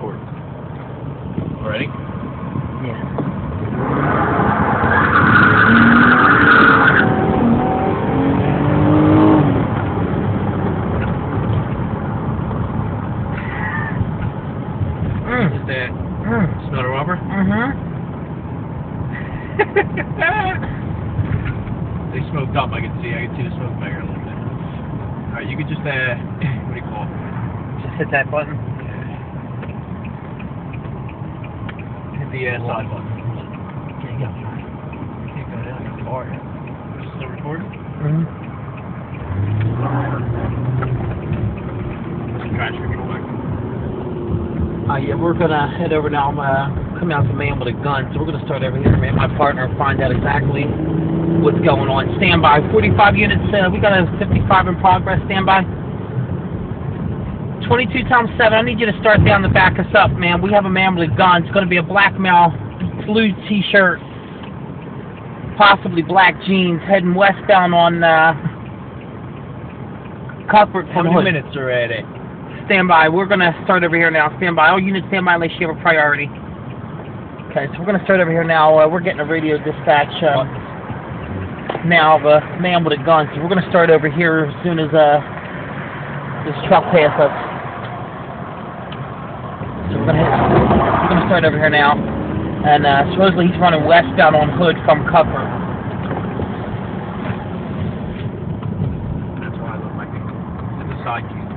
record. Ready? Yeah. Mm. Is that Mm. smell the rubber? Mm-hmm. they smoked up. I can see. I can see the smoke fire a little bit. All right, you could just uh, what do you call it? Just hit that button. The uh, side button. There you go. Can't go down. It's hard. Still recording? Mm-hmm. Transfer real quick. Uh, yeah, we're gonna head over now. I'm uh, coming out the man with a gun, so we're gonna start over here, man. My partner find out exactly what's going on. Stand by. 45 units. Uh, we got a 55 in progress. Stand by. 22 times 7. I need you to start down to back us up, man. We have a man with a gun. It's gonna be a black male, blue T-shirt, possibly black jeans, heading westbound on uh, Cuthbert How from many Hood. minutes already? Stand by. We're going to start over here now. Stand by. All units stand by unless you have a priority. Okay, so we're going to start over here now. Uh, we're getting a radio dispatch uh, now of a man with a gun. So we're going to start over here as soon as uh, this truck passes us. So we're gonna, we're gonna start over here now. And uh, supposedly he's running west down on Hood from Cupper. That's why I look like a, a.